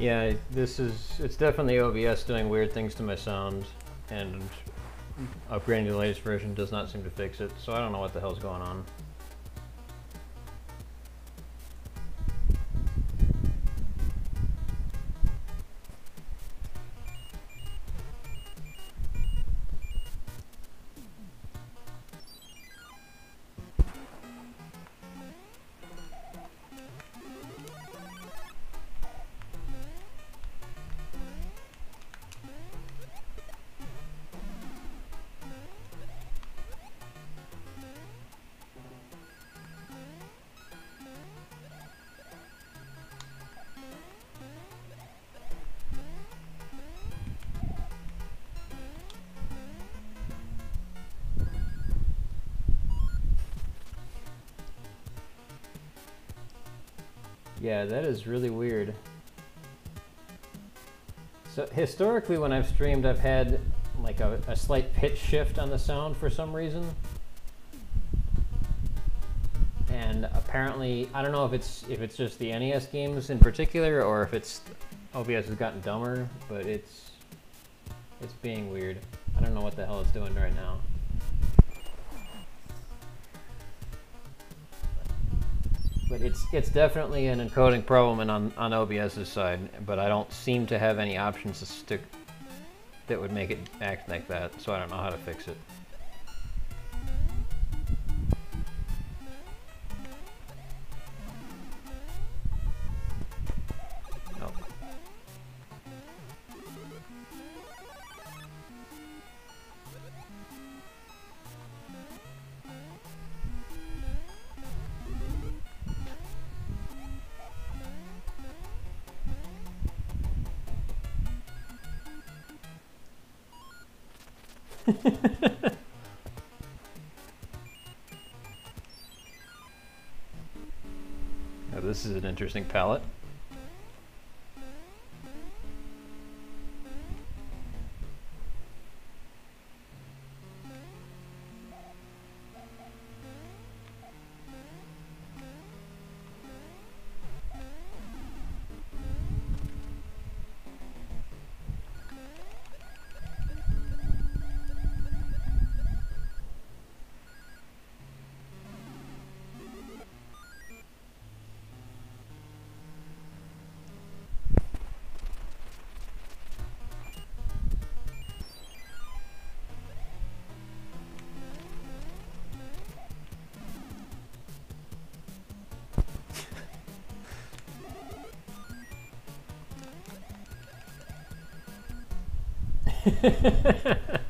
Yeah, this is, it's definitely OBS doing weird things to my sound, and upgrading to the latest version does not seem to fix it, so I don't know what the hell's going on. Yeah, that is really weird. So historically when I've streamed I've had like a, a slight pitch shift on the sound for some reason. And apparently, I don't know if it's if it's just the NES games in particular or if it's OBS has gotten dumber, but it's it's being weird. I don't know what the hell it's doing right now. It's it's definitely an encoding problem on on OBS's side, but I don't seem to have any options to stick that would make it act like that, so I don't know how to fix it. Interesting palette. Oh. Um.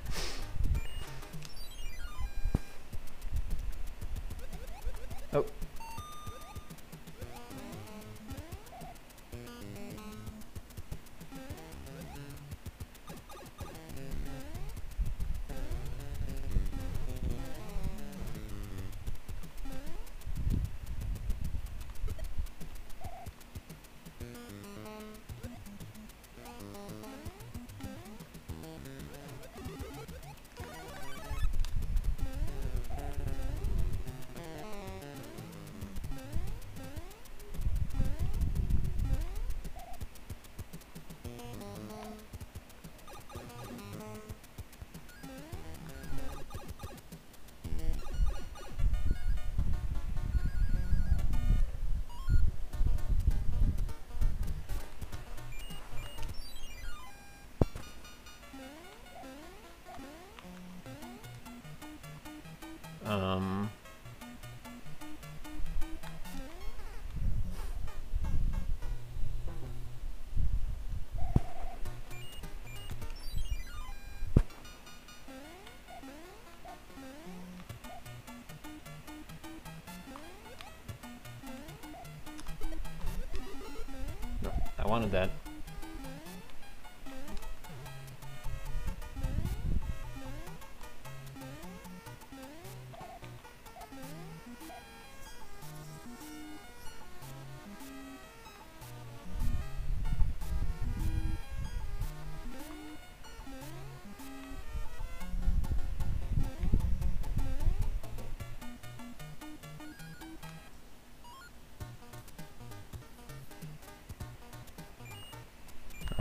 No, wanted that.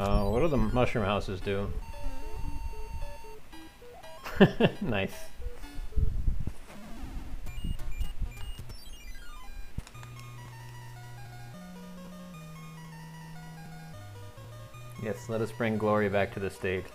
Oh, what do the mushroom houses do? nice. Yes, let us bring glory back to the state.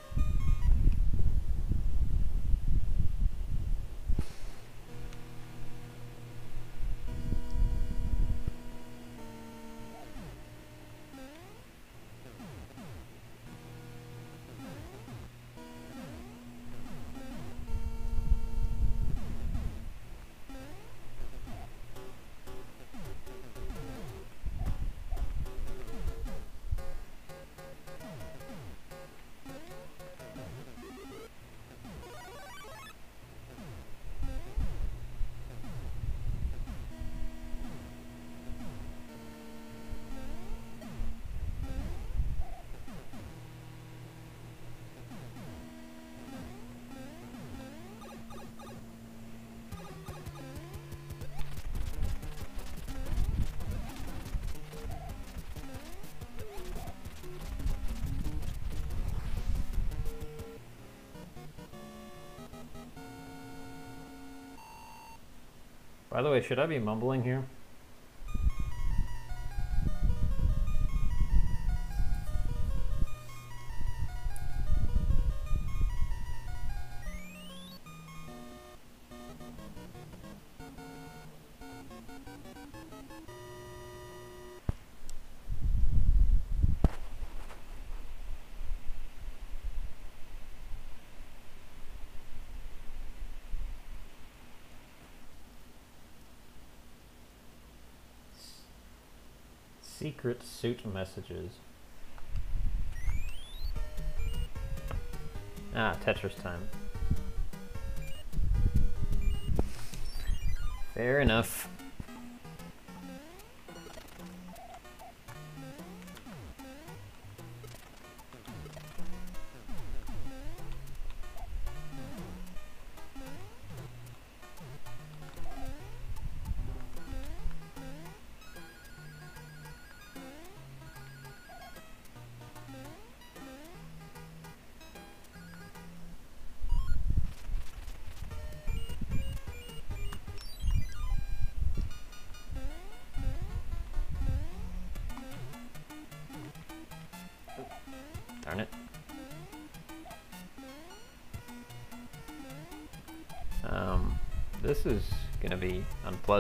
The way, should I be mumbling here? Secret suit messages. Ah, Tetris time. Fair enough.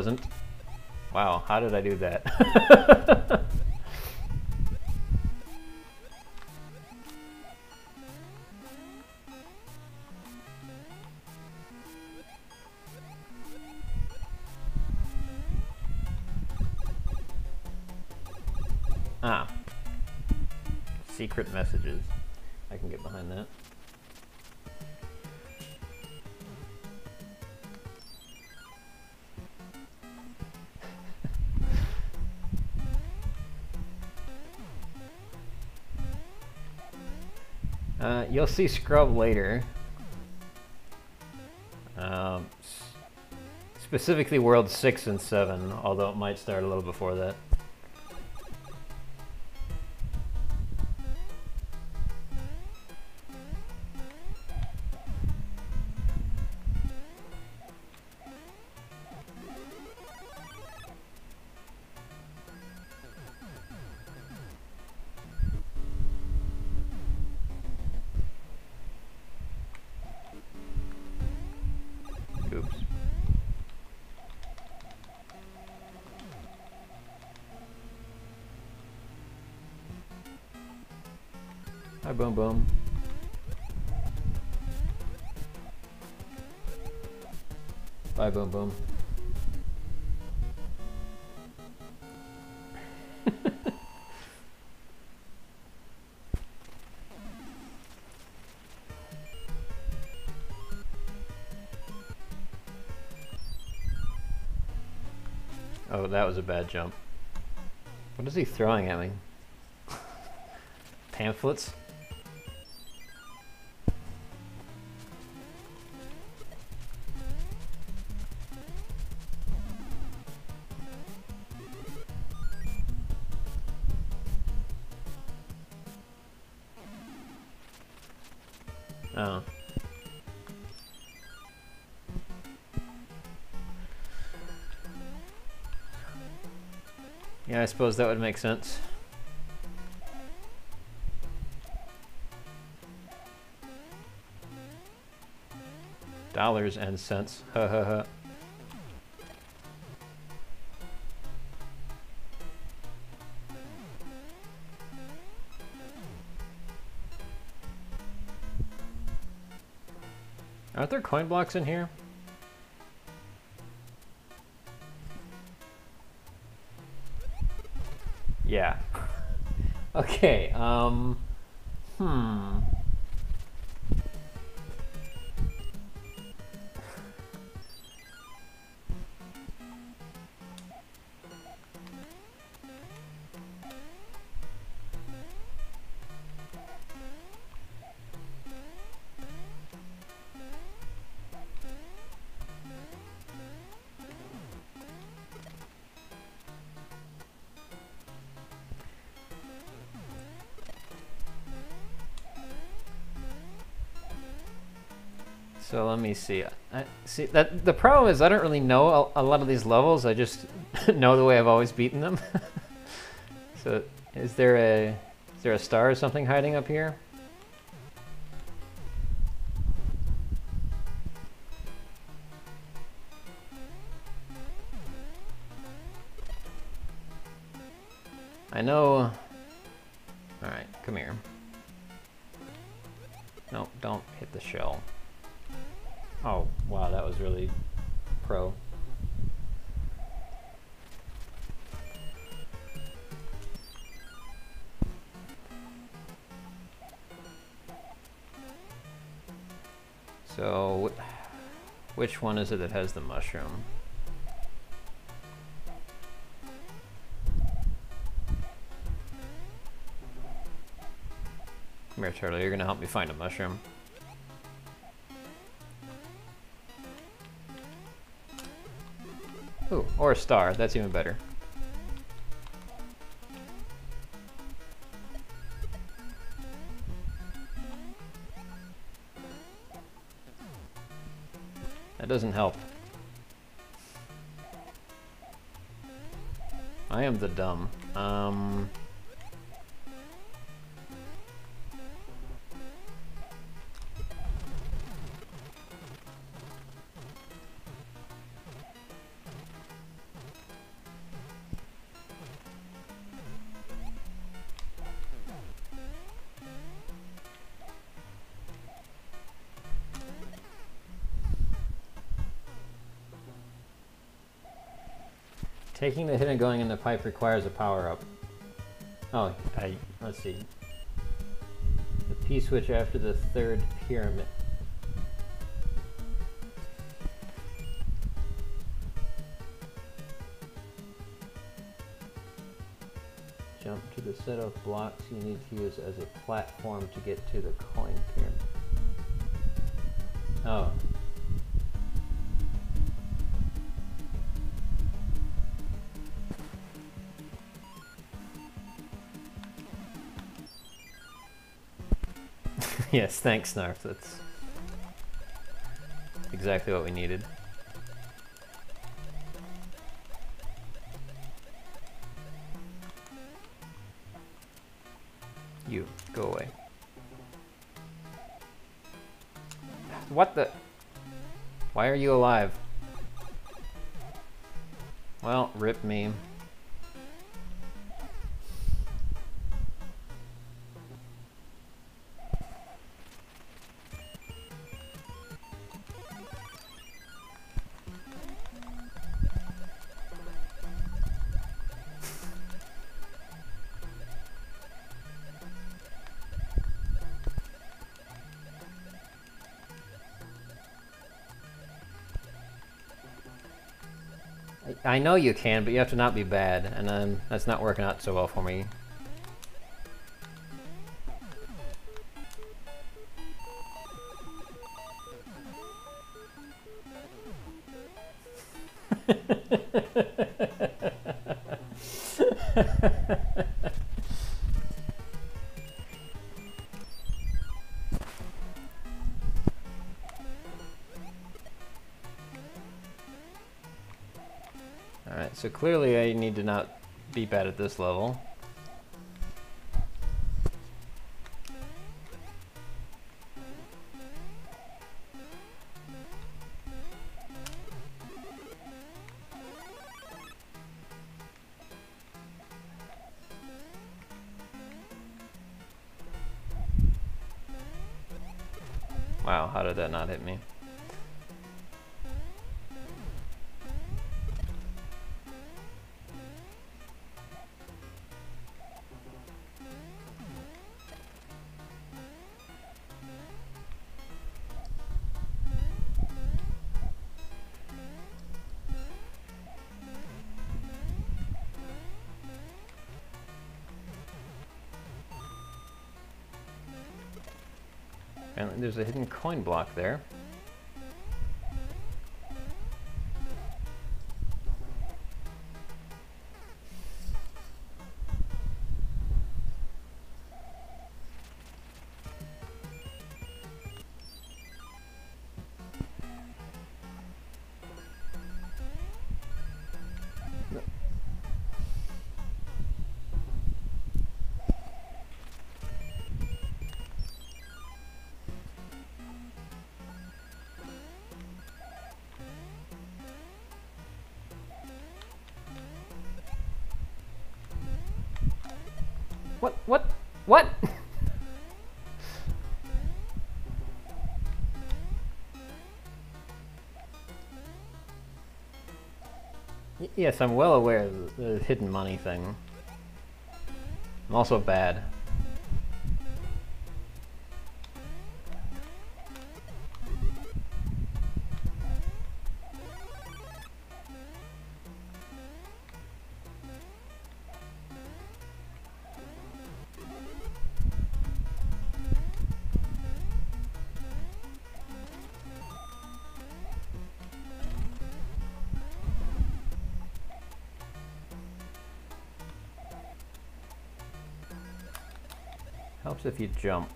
Unpleasant. Wow, how did I do that? ah. Secret messages. I can get behind that. You'll see Scrub later. Um, specifically World 6 and 7, although it might start a little before that. Boom Boom. Oh, that was a bad jump. What is he throwing at me? Pamphlets? I suppose that would make sense. Dollars and cents. Ha ha ha. Aren't there coin blocks in here? Okay, um... Hmm... let me see. I, see that the problem is I don't really know a, a lot of these levels. I just know the way I've always beaten them. so is there a is there a star or something hiding up here? One is it that has the mushroom? Come here, Turtle, you're gonna help me find a mushroom. Ooh, or a star. That's even better. Doesn't help. I am the dumb. Um... Taking the hit and going in the pipe requires a power up. Oh, I, let's see. The P switch after the third pyramid. Jump to the set of blocks you need to use as a platform to get to the coin pyramid. Oh, yes, thanks, Snarf. That's exactly what we needed. You, go away. What the? Why are you alive? Well, rip me. I know you can, but you have to not be bad, and um, that's not working out so well for me. Clearly I need to not be bad at this level. Wow, how did that not hit me? Block there. What? What? What? yes, I'm well aware of the hidden money thing. I'm also bad. If you jump.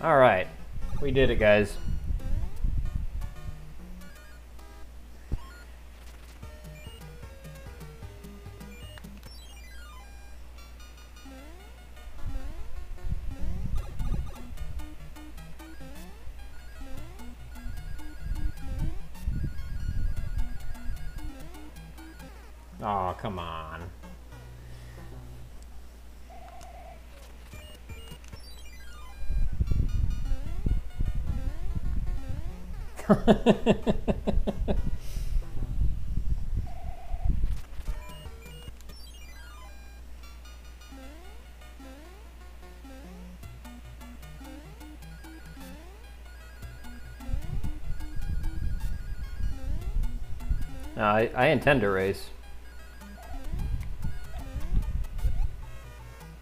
All right, we did it, guys. No, I, I intend to race.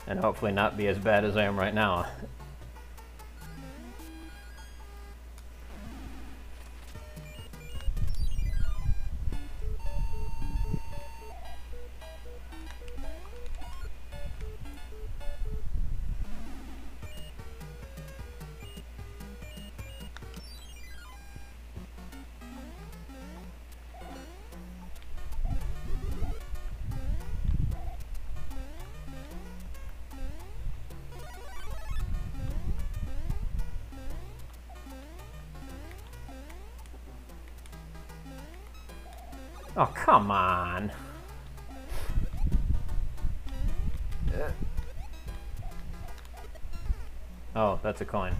And hopefully not be as bad as I am right now. Oh, come on. Uh. Oh, that's a coin.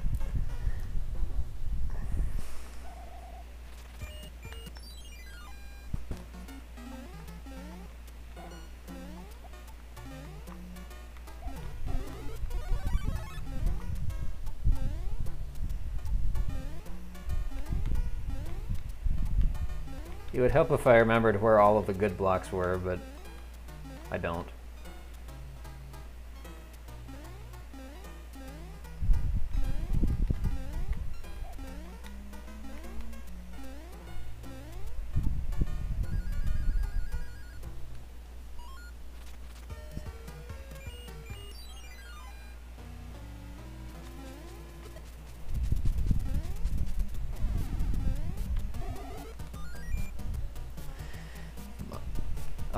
It would help if I remembered where all of the good blocks were, but I don't.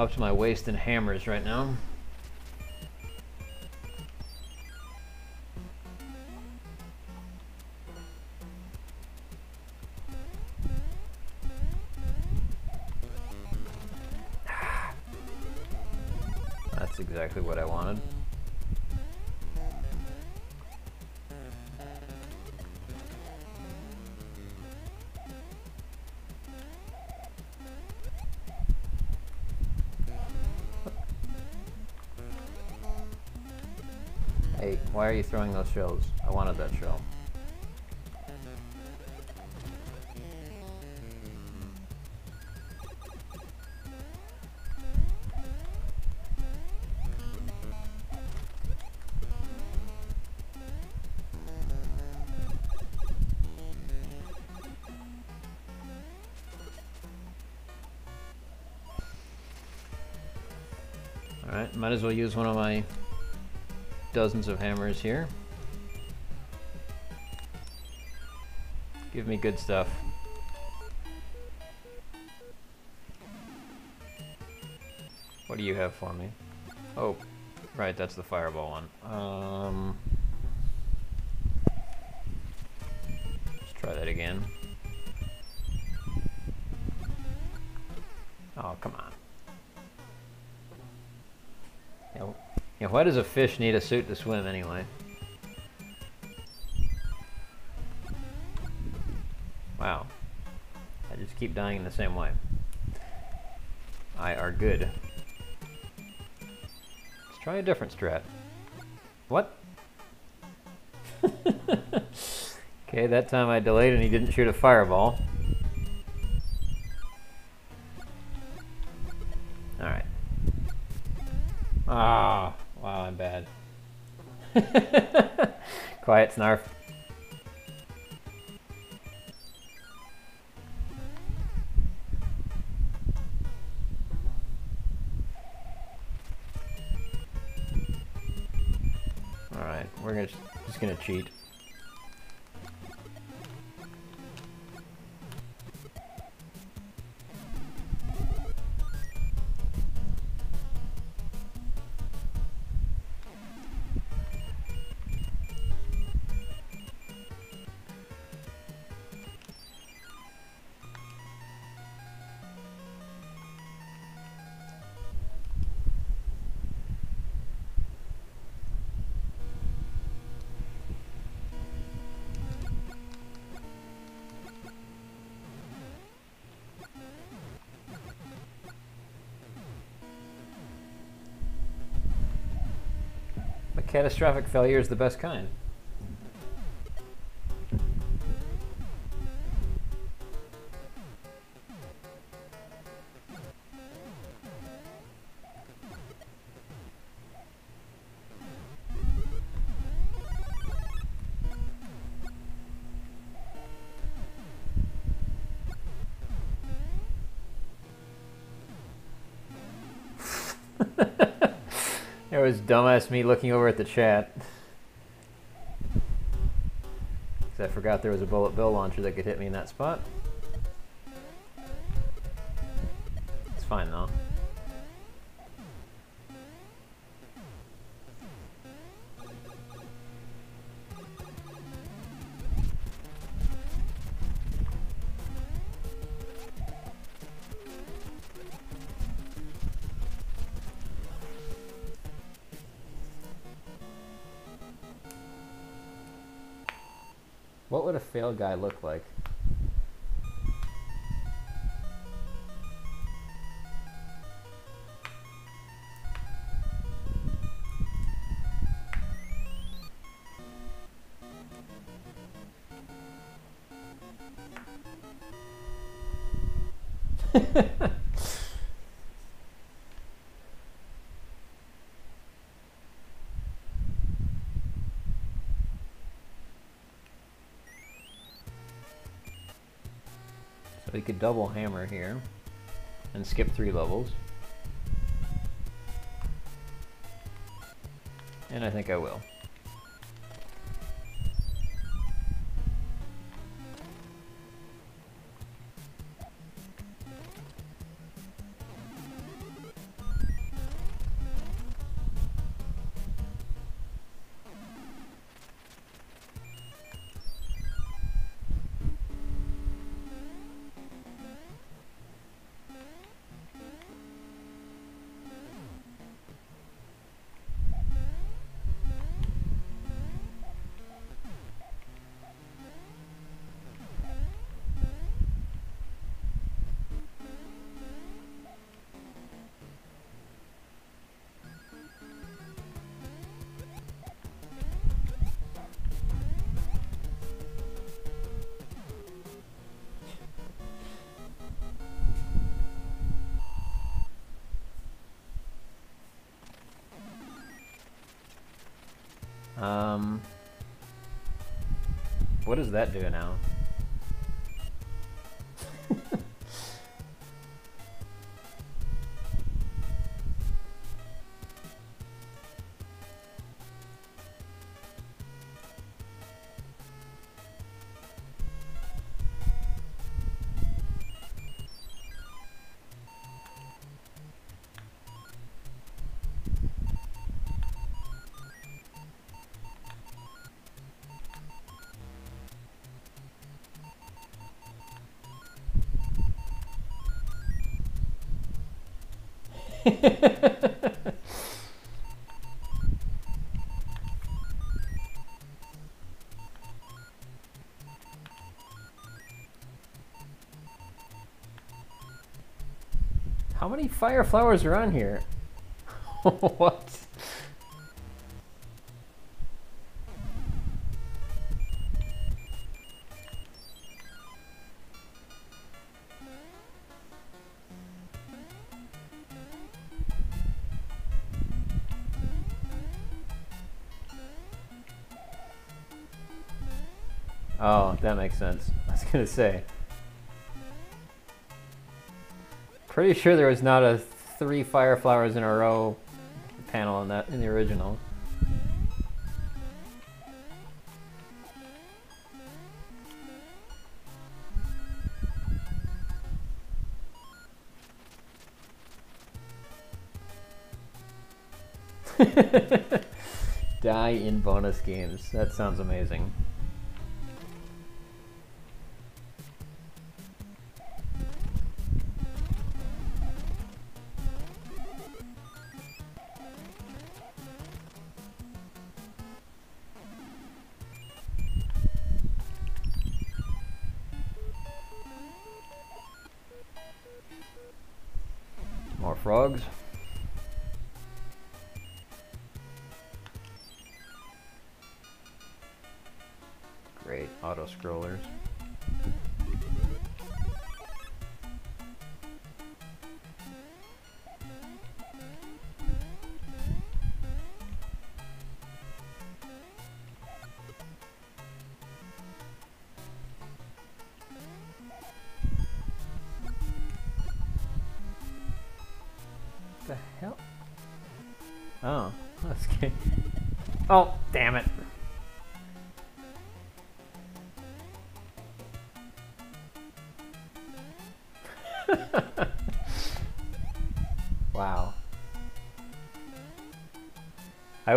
Up to my waist in hammers right now. Why are you throwing those shells? I wanted that shell. Alright, might as well use one of my dozens of hammers here. Give me good stuff. What do you have for me? Oh, right, that's the fireball one. Um, let's try that again. Oh, come on. Know, why does a fish need a suit to swim anyway? Wow. I just keep dying in the same way. I are good. Let's try a different strat. What? okay, that time I delayed and he didn't shoot a fireball. Quiet, Snarf. Alright, we're gonna just gonna cheat. Catastrophic failure is the best kind. Was dumbass me looking over at the chat. Because I forgot there was a bullet bill launcher that could hit me in that spot. It's fine though. What would a fail guy look like? We could double hammer here and skip three levels. And I think I will. That do now? How many fire flowers are on here? what? Oh, that makes sense. I was gonna say. Pretty sure there was not a three fire flowers in a row panel in that in the original. Die in bonus games. That sounds amazing.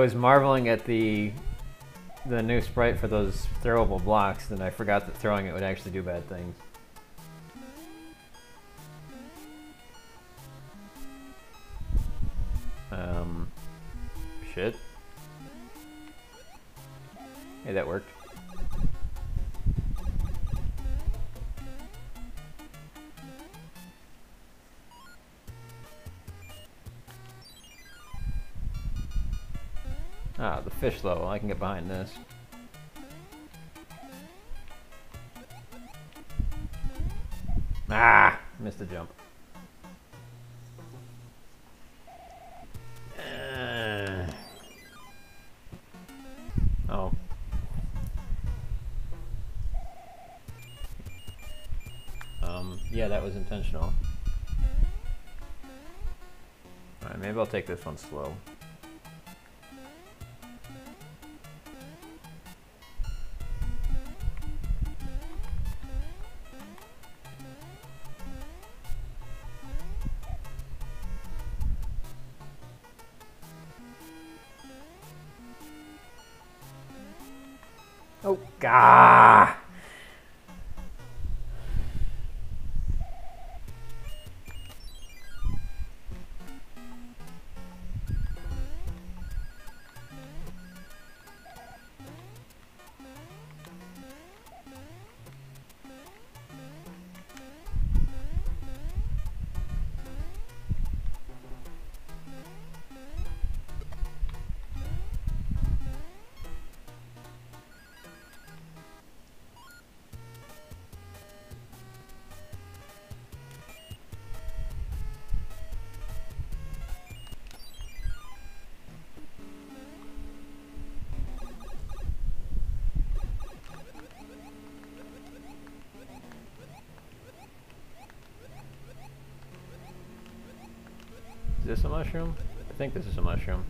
Was marveling at the the new sprite for those throwable blocks, and I forgot that throwing it would actually do bad things. Fish level. I can get behind this. Ah, missed a jump. Uh, oh. Um, yeah, that was intentional. Alright, maybe I'll take this one slow. Mushroom? I think this is a mushroom.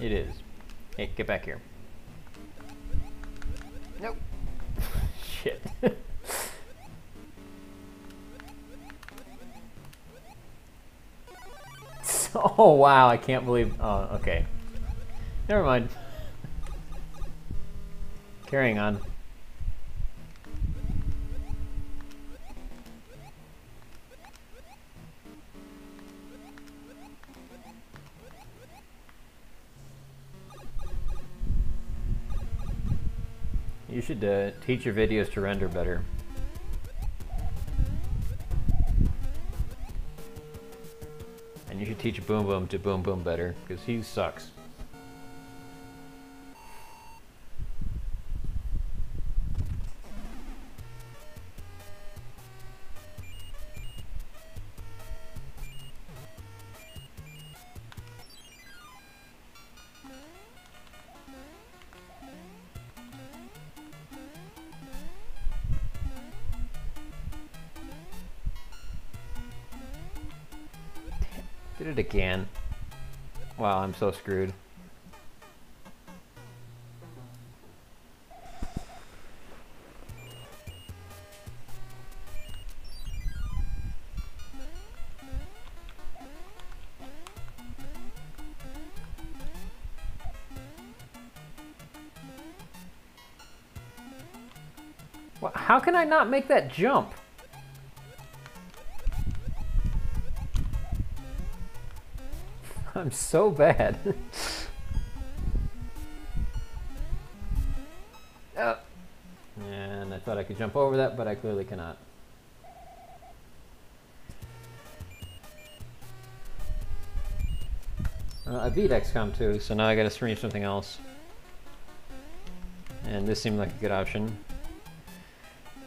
It is. Hey, get back here. Nope. Shit. oh wow, I can't believe. Oh, okay. Never mind. Carrying on. Should uh, teach your videos to render better. And you should teach Boom Boom to Boom Boom better, because he sucks. Wow, I'm so screwed. Wha- How can I not make that jump? I'm so bad. Uh, and I thought I could jump over that, but I clearly cannot. Uh, I beat XCOM 2, so now I gotta stream something else. And this seemed like a good option.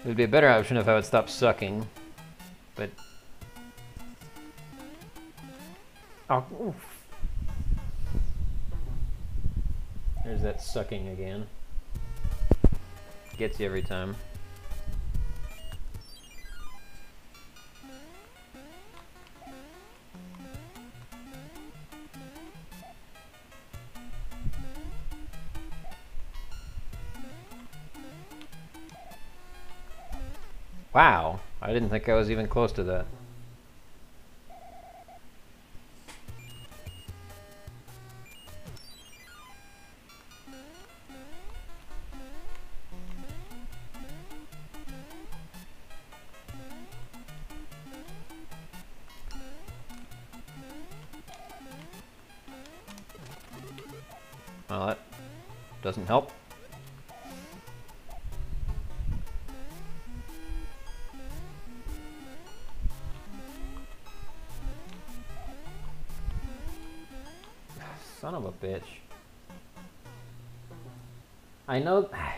It would be a better option if I would stop sucking, but... Oh, oof. There's that sucking again. Gets you every time. Wow, I didn't think I was even close to that.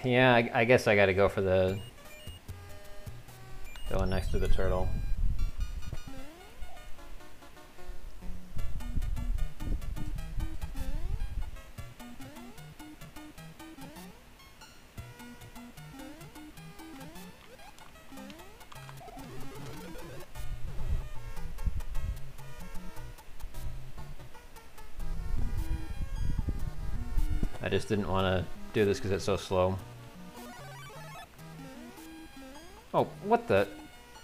Yeah, I, I guess I gotta go for the, the one next to the turtle. I just didn't want to do this because it's so slow. Oh, what the?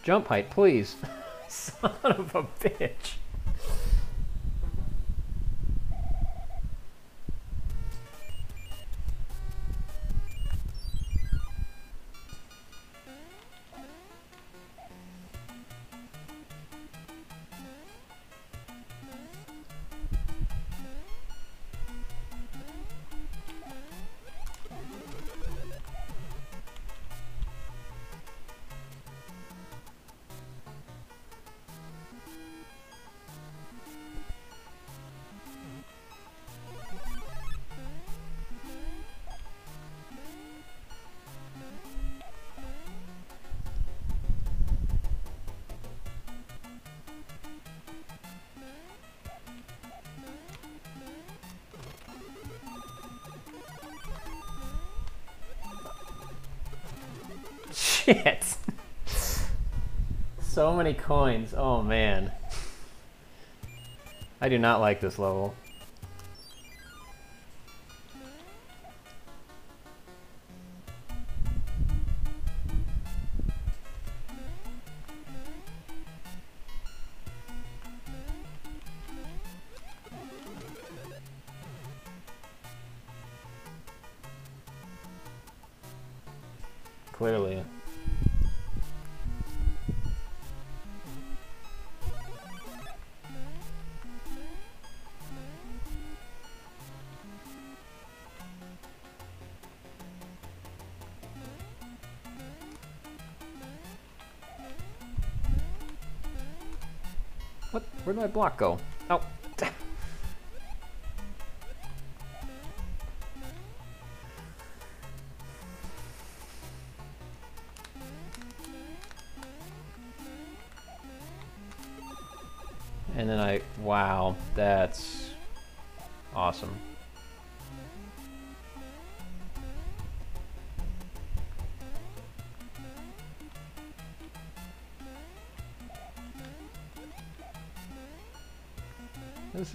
Jump height, please. Son of a bitch. Shit. so many coins. Oh man. I do not like this level. Where'd my block go?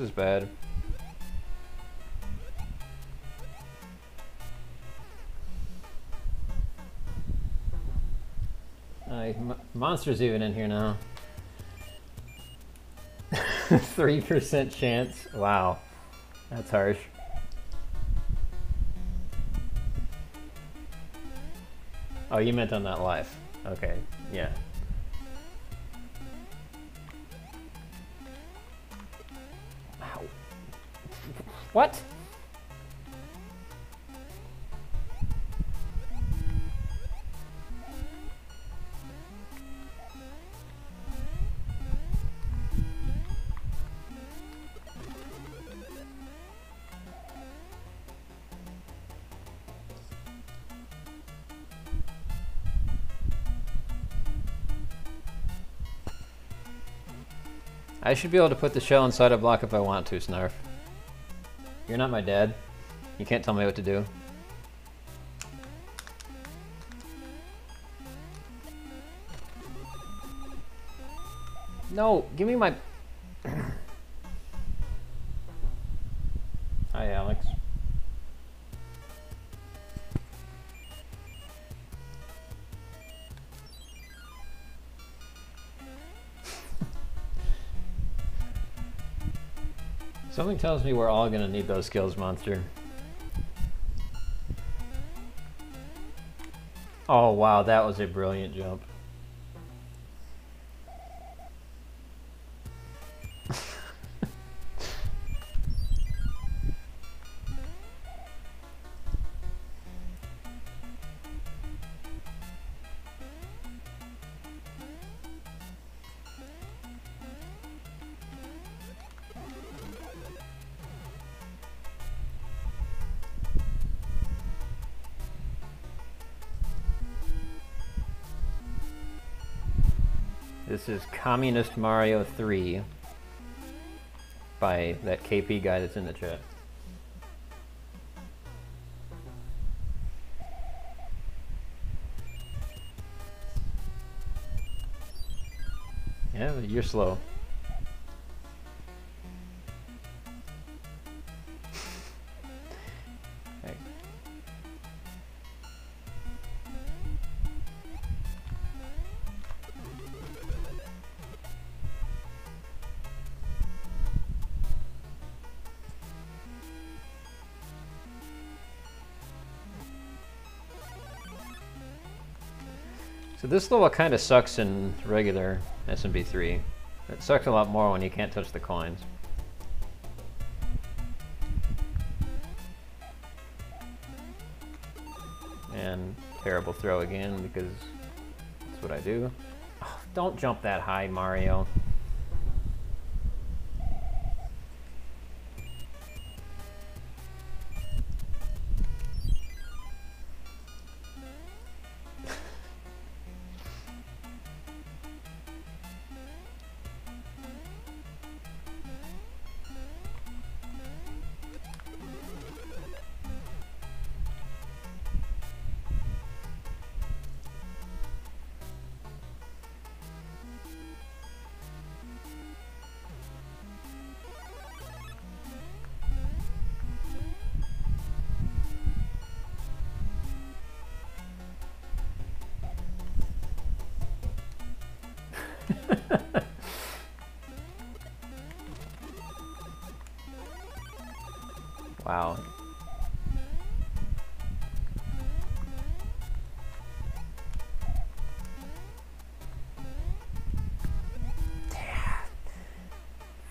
This is bad. Uh, monster's even in here now. 3% chance. Wow. That's harsh. Oh, you meant on that life. Okay, yeah. What? I should be able to put the shell inside a block if I want to, Snarf. You're not my dad. You can't tell me what to do. No, give me my... Something tells me we're all gonna need those skills, monster. Oh wow, that was a brilliant jump. This is Communist Mario 3 by that KP guy that's in the chat. Yeah, you're slow. This level kind of sucks in regular SMB3. It sucks a lot more when you can't touch the coins. And terrible throw again because that's what I do. Oh, don't jump that high, Mario. wow.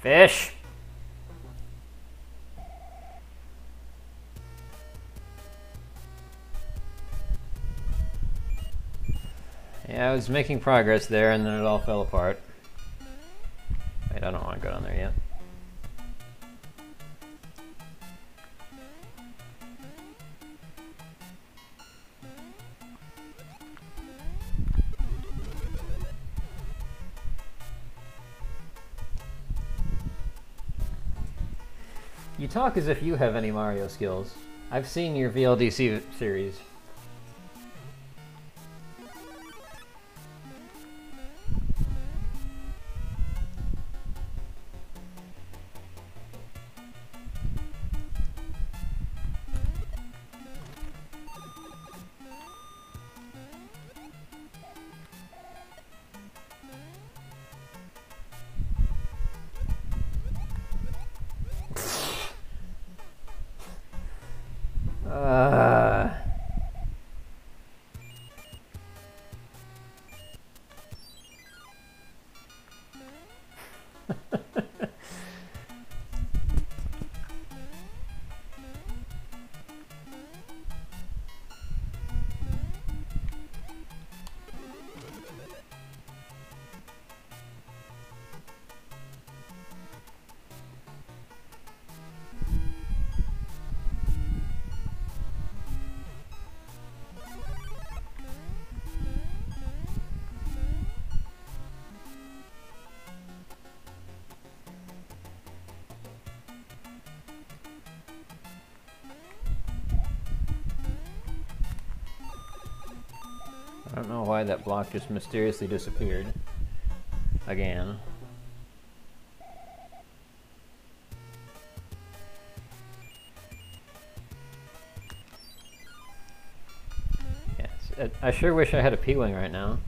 Fish! I was making progress there and then it all fell apart. Wait, I don't want to go down there yet. You talk as if you have any Mario skills. I've seen your VLDC series. I don't know why that block just mysteriously disappeared. Again. Yes, I, sure wish I had a P-Wing right now.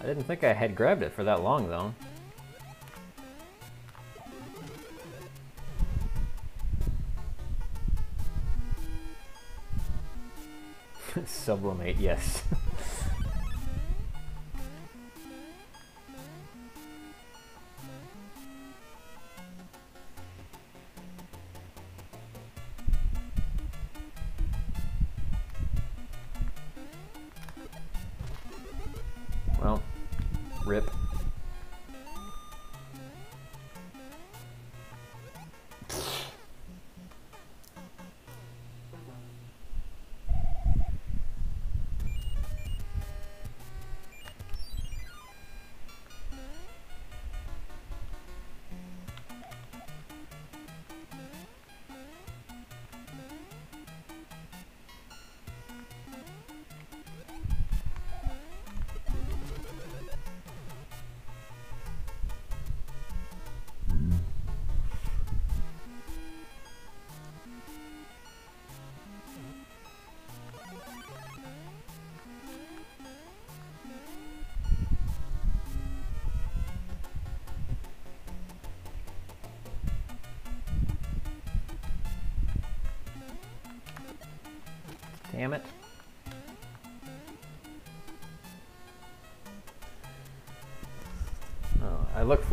I didn't think I had grabbed it for that long though. Sublimate, yes.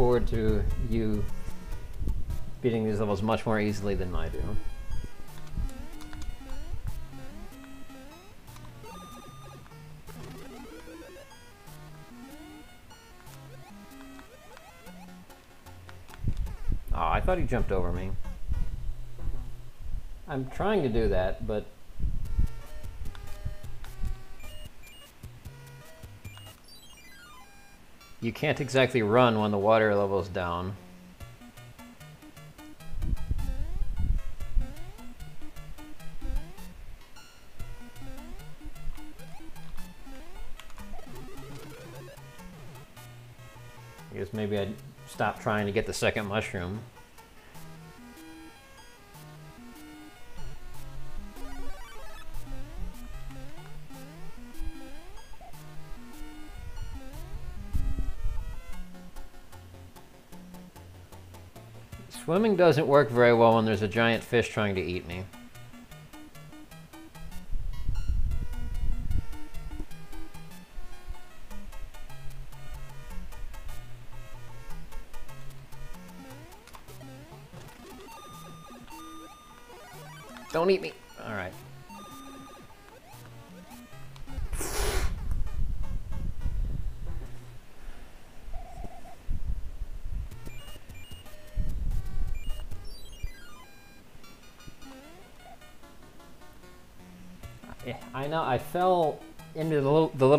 forward to you beating these levels much more easily than I do. Oh, I thought he jumped over me. I'm trying to do that, but you can't exactly run when the water level's down. I guess maybe I'd stop trying to get the second mushroom. Swimming doesn't work very well when there's a giant fish trying to eat me. Don't eat me.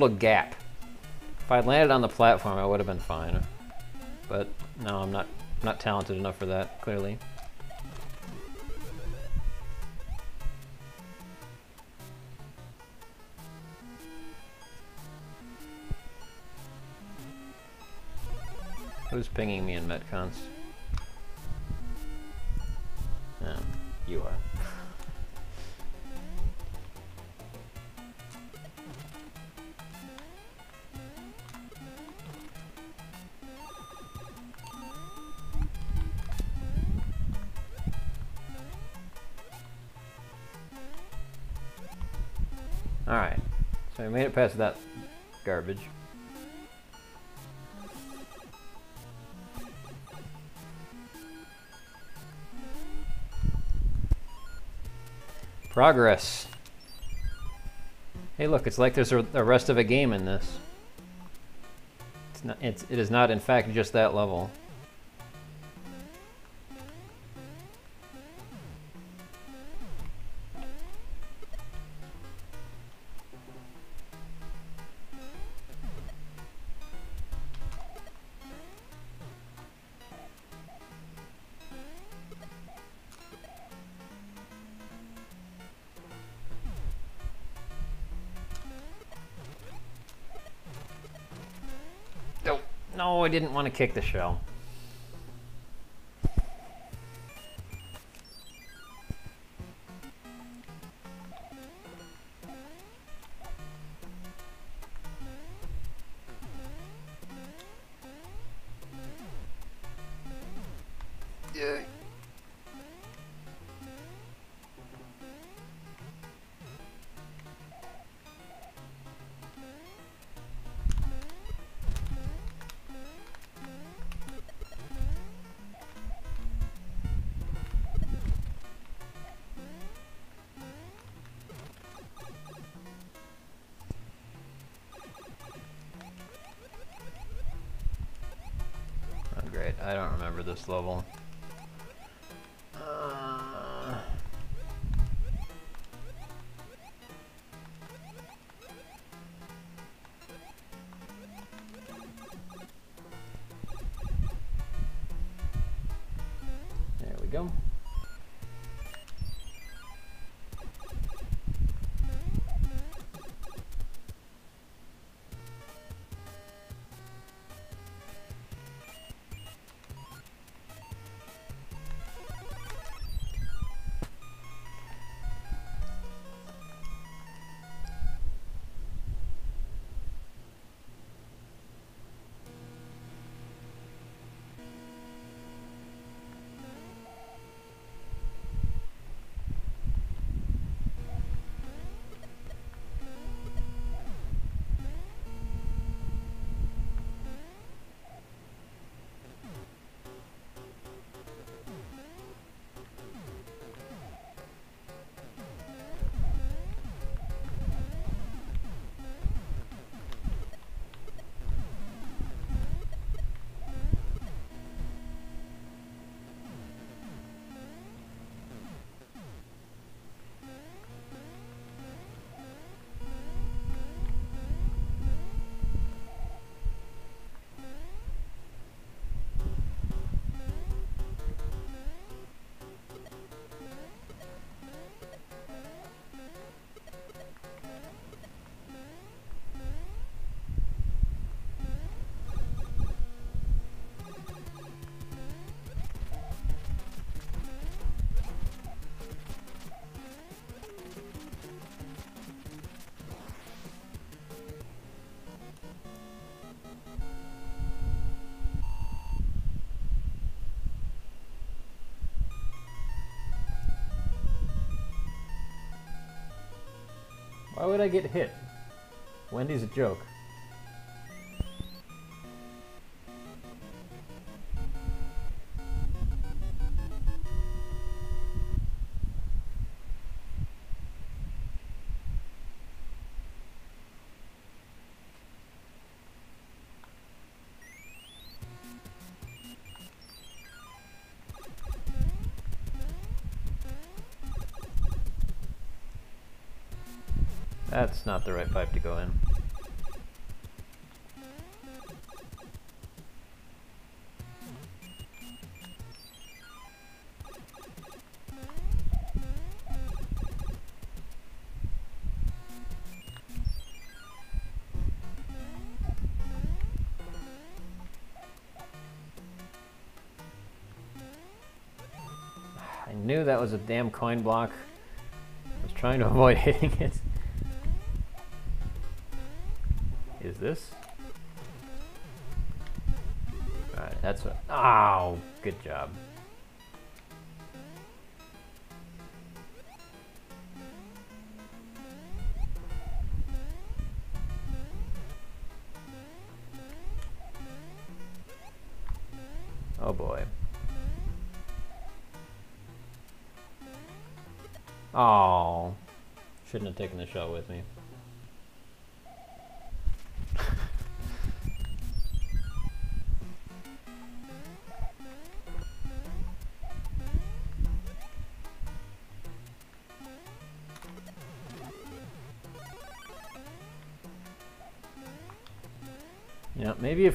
Little gap. If I landed on the platform, I would have been fine. But no, I'm not not talented enough for that. Clearly. Who's pinging me in Metcons? Oh, you are. Past that garbage. Progress. Hey look, it's like there's a, rest of a game in this. It's not, it's, it is not in fact just that level. Didn't want to kick the shell. Oh, I don't remember this level. Thank you. Why would I get hit? Wendy's a joke. That's not the right pipe to go in. I knew that was a damn coin block. I was trying to avoid hitting it. This? Alright, that's what. Oh, good job. Oh boy. Oh, shouldn't have taken the shot with me.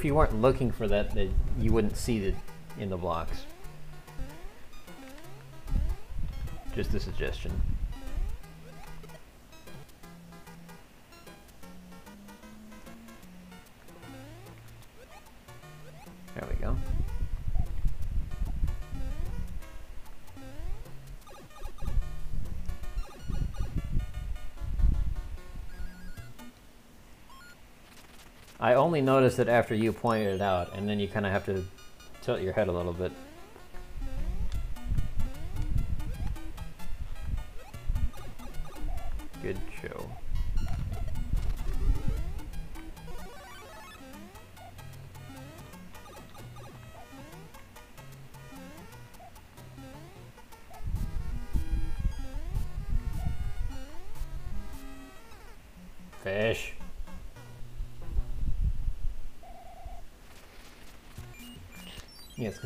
If you weren't looking for that, that you wouldn't see it in the blocks. Just a suggestion. Only noticed it after you pointed it out, and then you kind of have to tilt your head a little bit.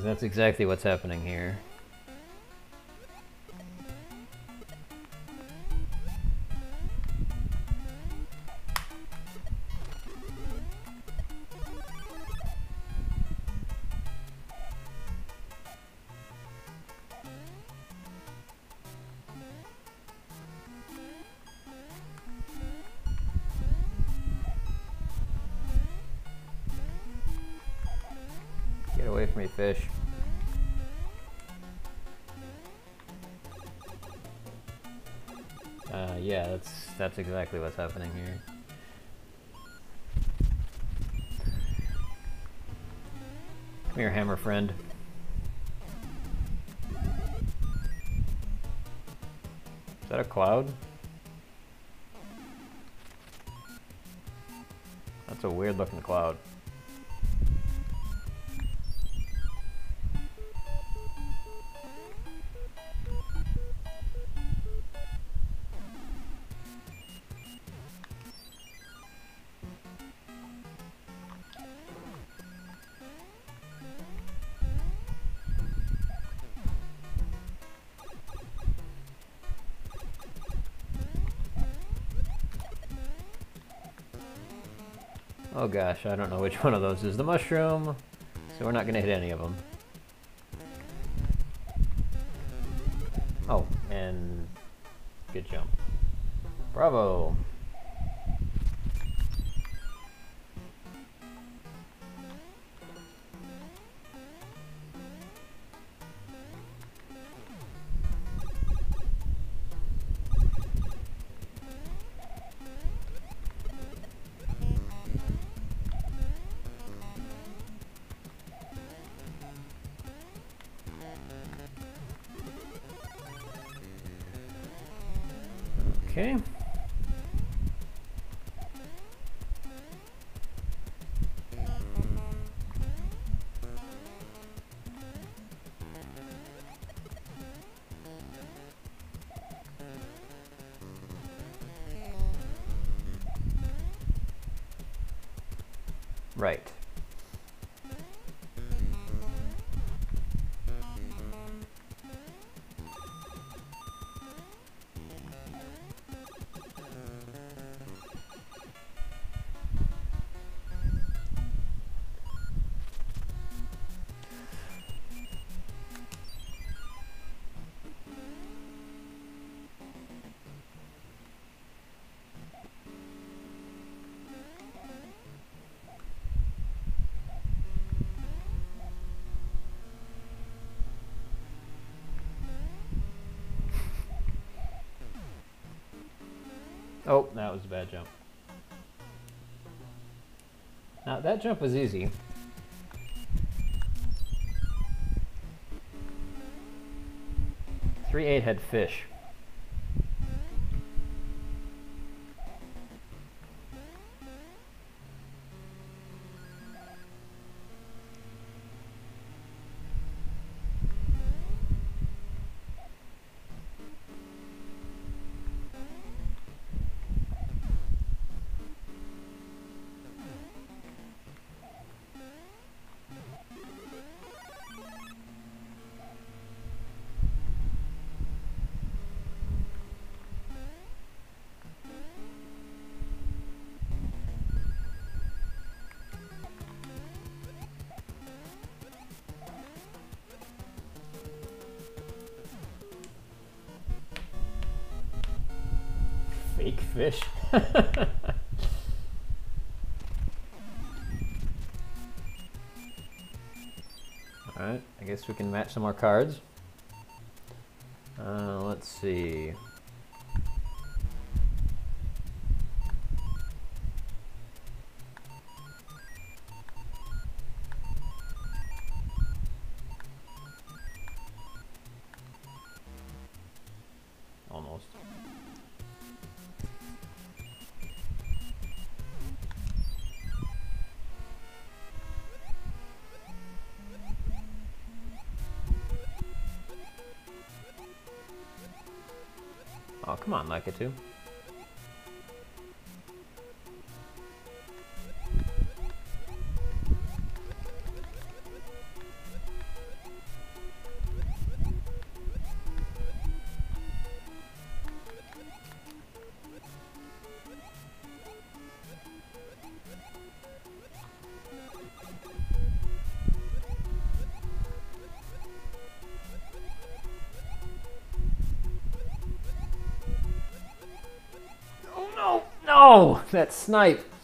That's exactly what's happening here. That's exactly what's happening here. Come here, hammer friend. Is that a cloud? That's a weird looking cloud. Oh gosh, I don't know which one of those is the mushroom, so we're not gonna hit any of them. Oh, that was a bad jump. Now, that jump was easy. Three eight head fish. Alright, I guess we can match some more cards. Uh, let's see. Oh, come on, That snipe!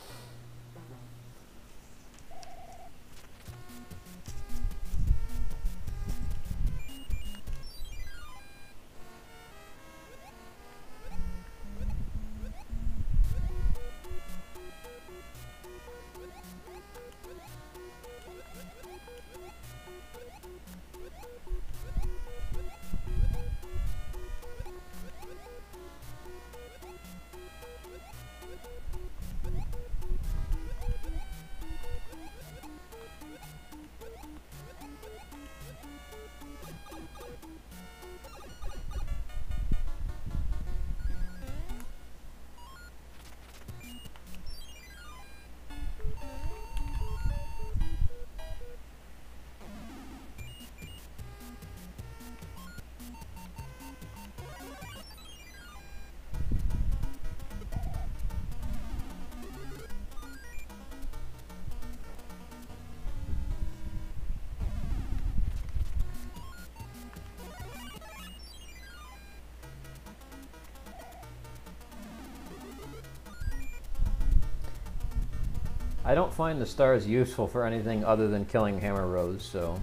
I don't find the stars useful for anything other than killing Hammer Bros, so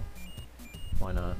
why not?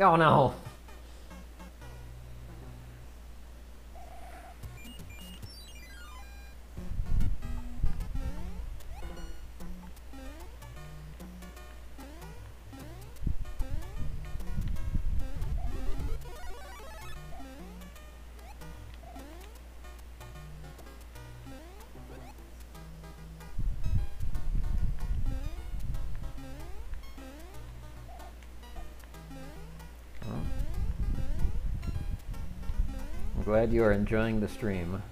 Oh no. Glad you are enjoying the stream.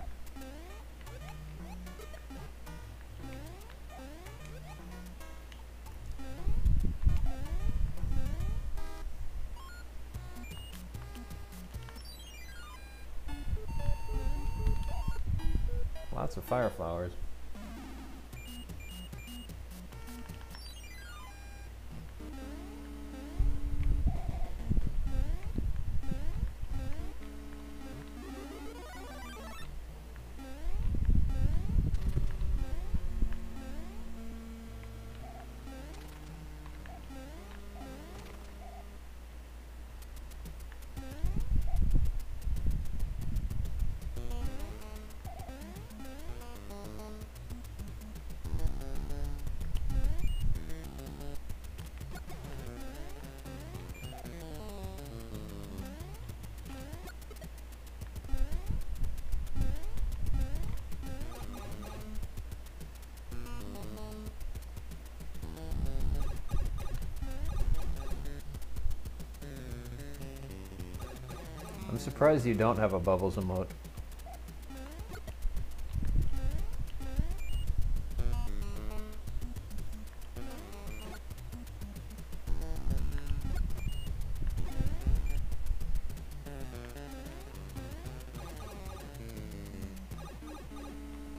Lots of fire flowers. I'm surprised you don't have a bubbles emote.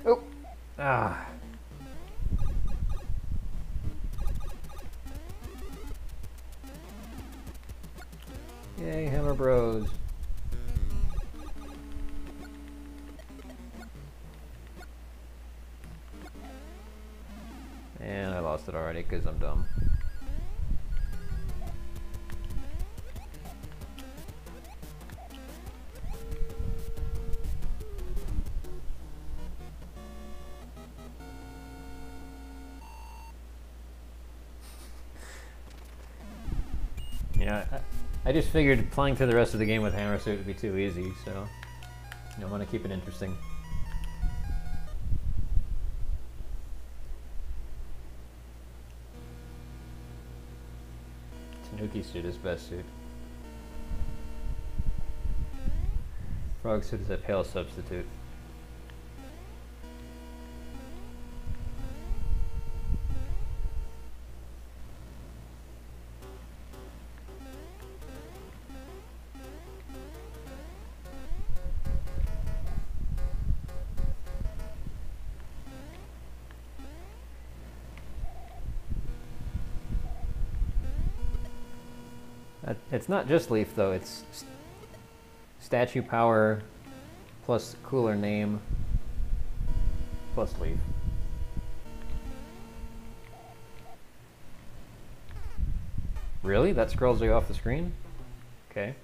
Oh! Ah. Yay, Hammer Bros. Yeah, I, just figured playing through the rest of the game with Hammer Suit would be too easy, so I want to keep it interesting. Tanuki suit is best suit. Frog suit is a pale substitute. It's not just Leaf though, it's st- statue power plus cooler name plus Leaf. Really? That scrolls you off the screen? Okay.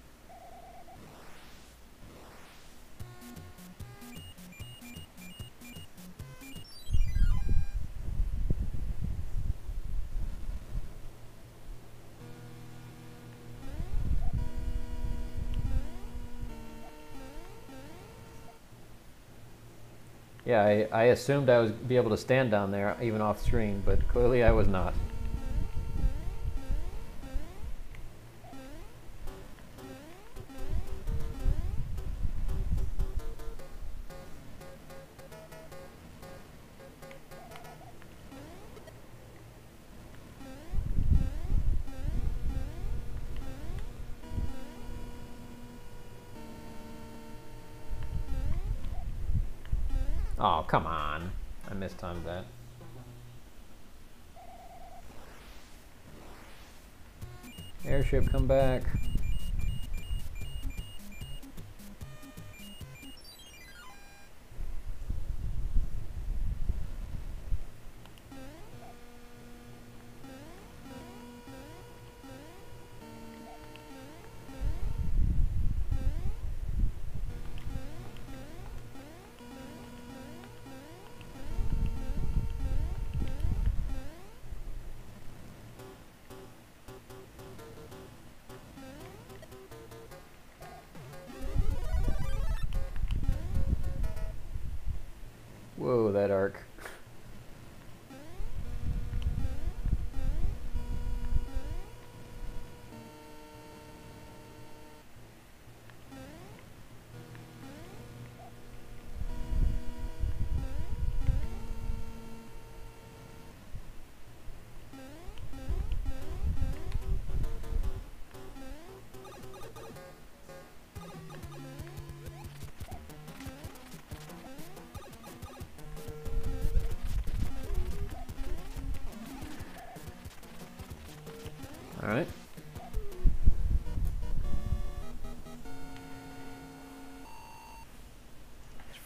Yeah, I, I assumed I would be able to stand down there even off screen, but clearly I was not. Mistimed that. Airship, come back.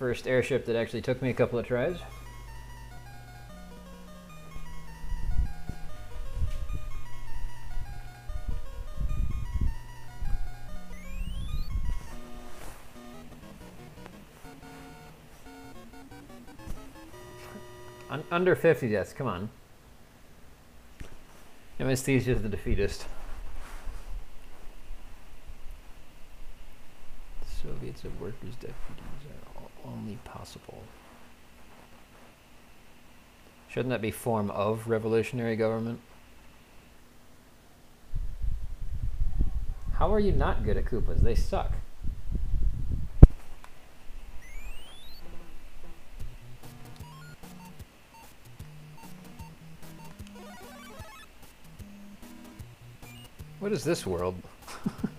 First airship that actually took me a couple of tries. Under 50 deaths, come on. MST is the defeatist. Soviets of workers' deputies only possible. Shouldn't that be form of revolutionary government? How are you not good at Koopas? They suck. What is this world?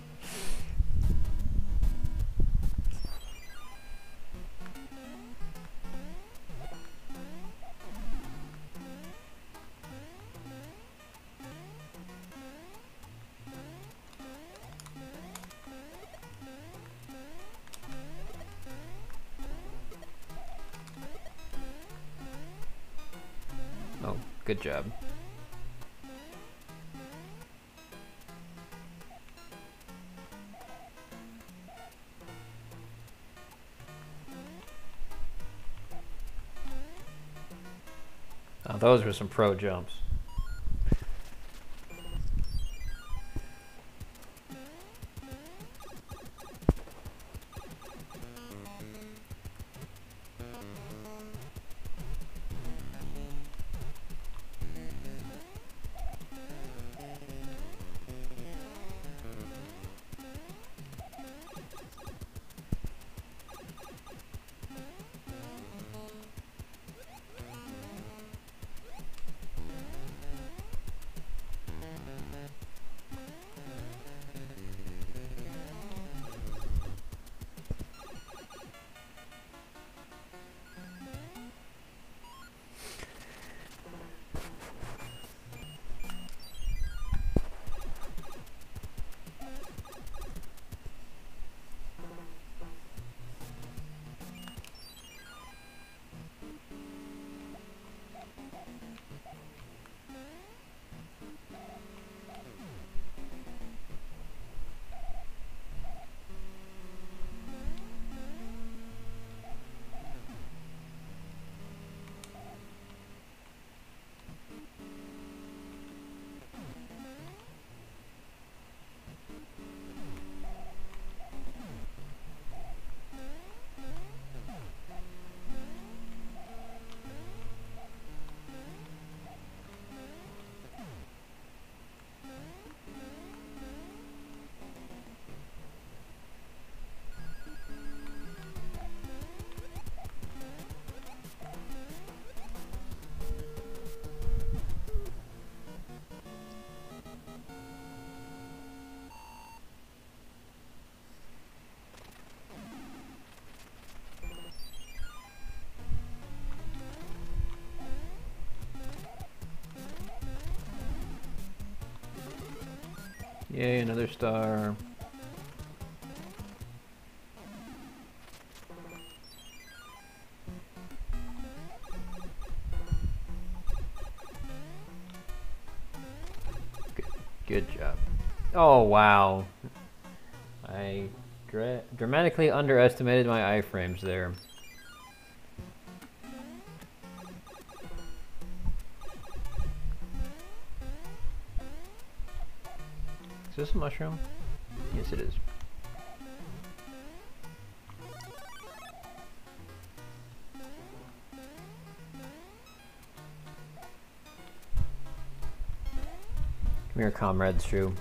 those were some pro jumps. Yay, another star. Good, job. Oh, wow. I dra dramatically underestimated my iframes there. Mushroom? Yes, it is. Come here, comrades, Drew.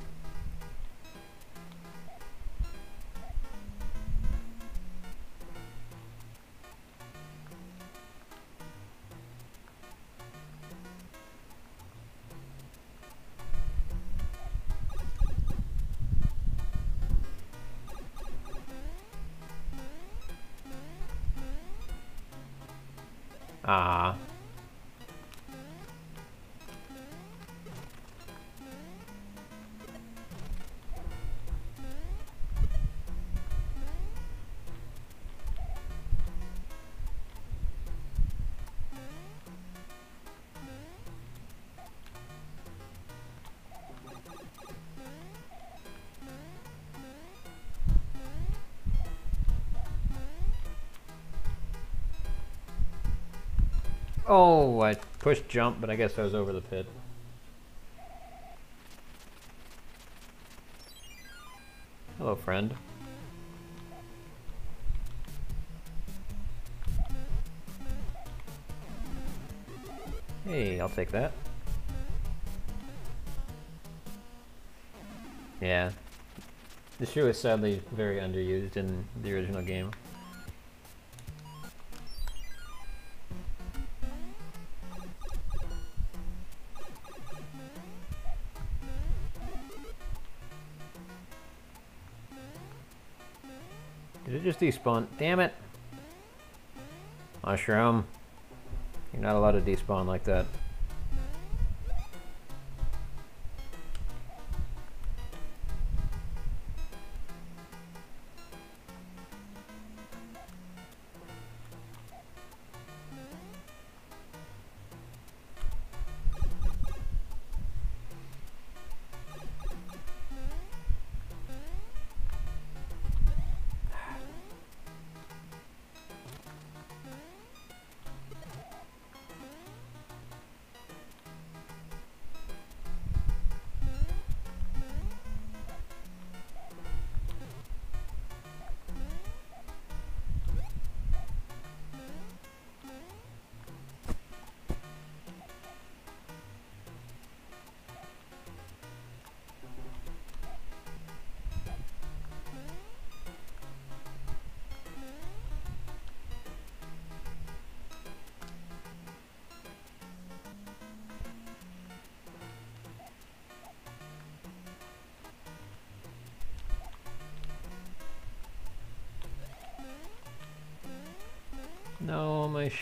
Oh, I pushed jump, but I guess I was over the pit. Hello, friend. Hey, I'll take that. Yeah. The shoe is sadly very underused in the original game. Did it just despawn? Damn it! Mushroom. You're not allowed to despawn like that.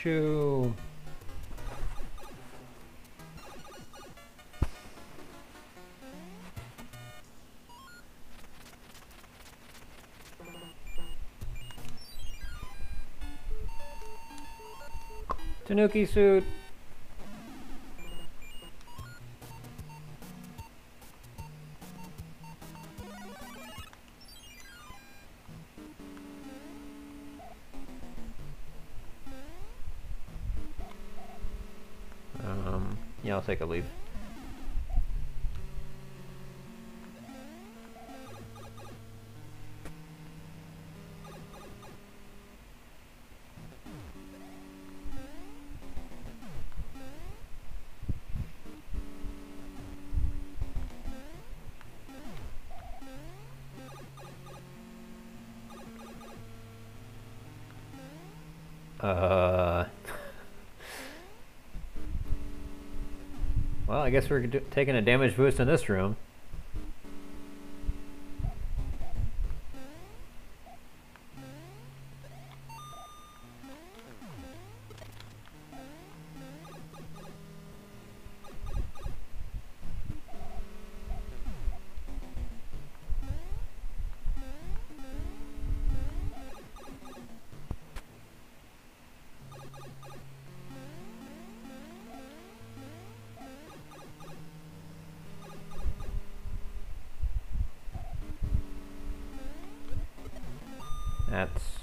No. Tanuki suit. Take a leave. Uh. Well, I guess we're taking a damage boost in this room. That's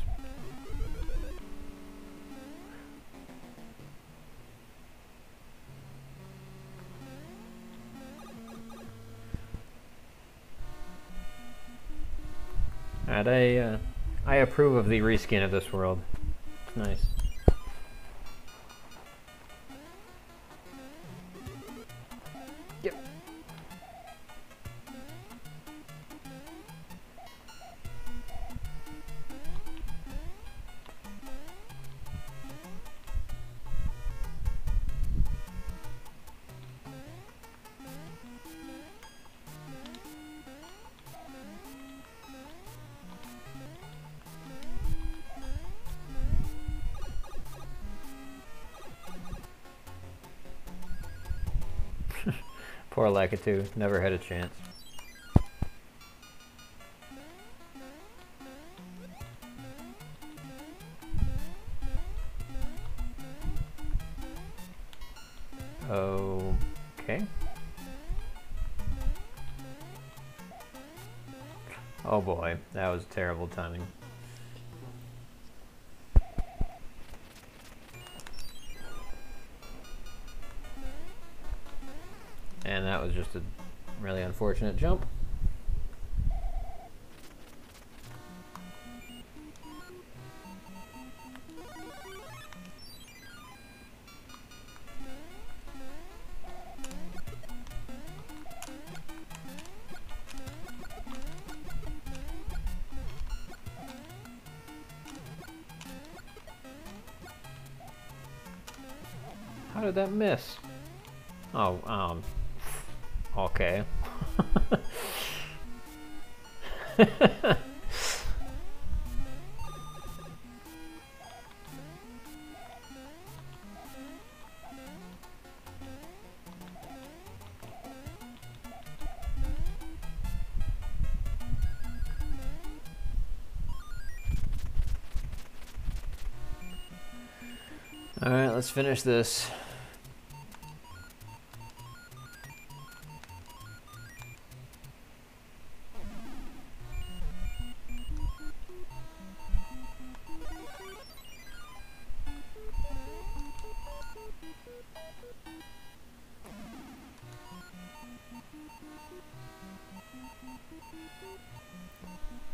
Alright, I, uh, I approve of the reskin of this world. It's nice. Poor Lakitu, never had a chance. Okay. Oh boy, that was terrible timing. Unfortunate jump. How did that miss? Finish this.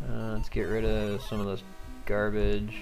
Uh, let's get rid of some of this garbage.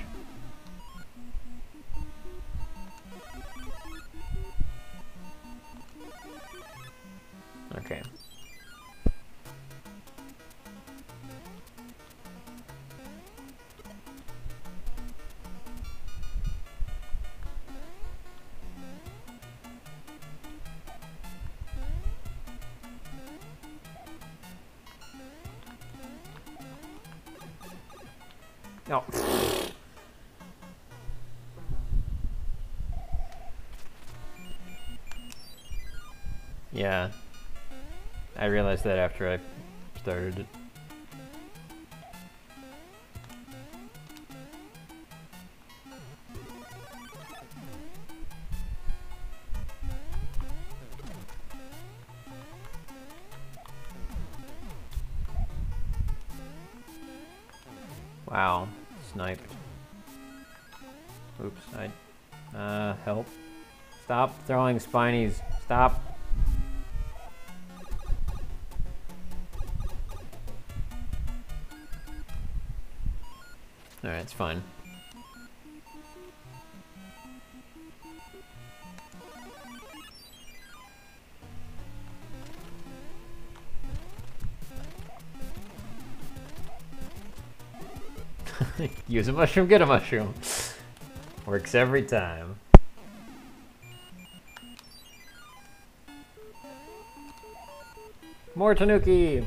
Yeah. I realized that after I started it. Wow, sniped. Oops, I, uh, help. Stop throwing spinies, stop. Use a mushroom, get a mushroom. Works every time. More Tanuki!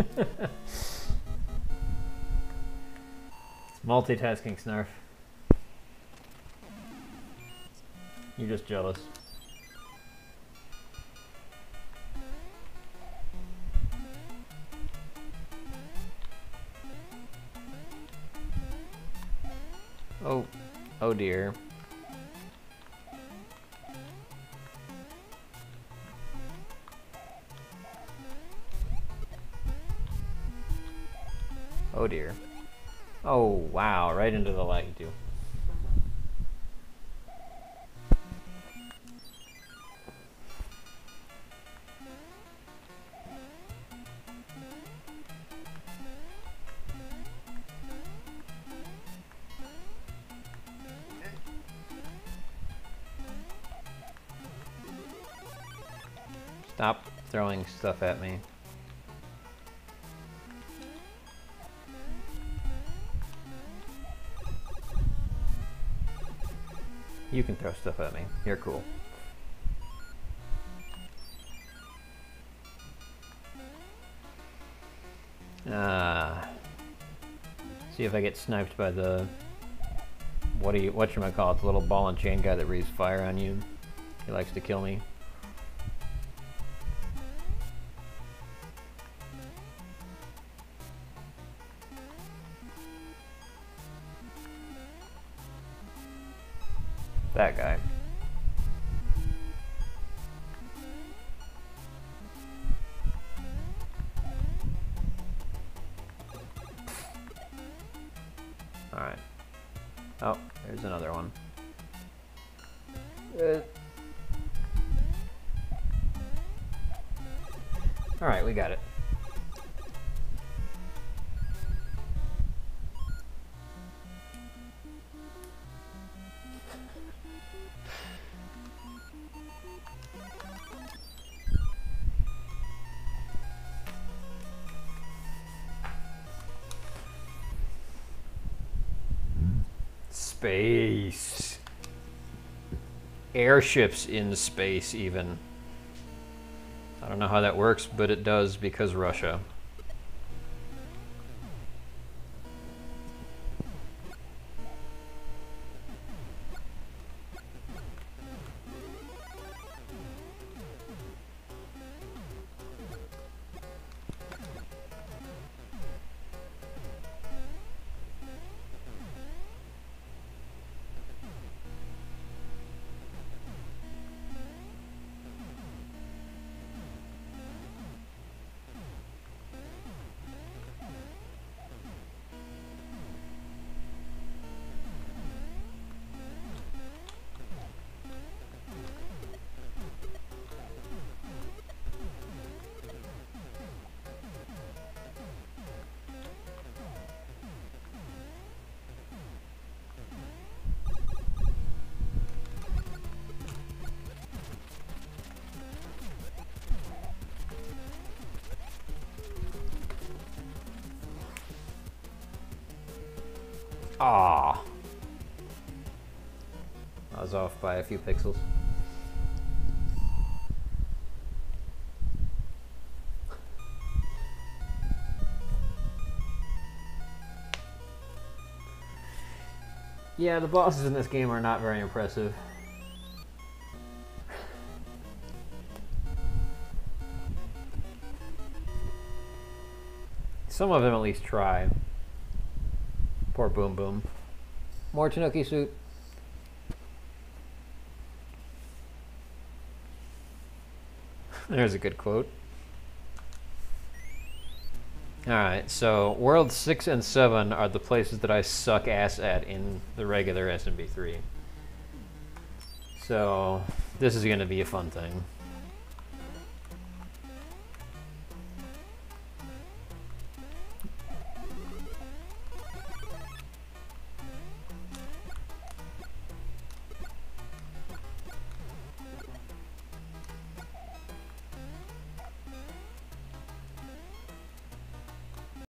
It's multitasking, Snarf. You're just jealous. Oh, oh dear. Stuff at me. You can throw stuff at me. You're cool. Ah. See if I get sniped by the what do you what you call it, the little ball and chain guy that breathes fire on you. He likes to kill me. Space. Airships in space, even. I don't know how that works, but it does because Russia. By a few pixels. Yeah, the bosses in this game are not very impressive. Some of them at least try. Poor Boom Boom. More Tanuki suit. There's a good quote. Alright, so World 6 and 7 are the places that I suck ass at in the regular SMB3. So, this is going to be a fun thing.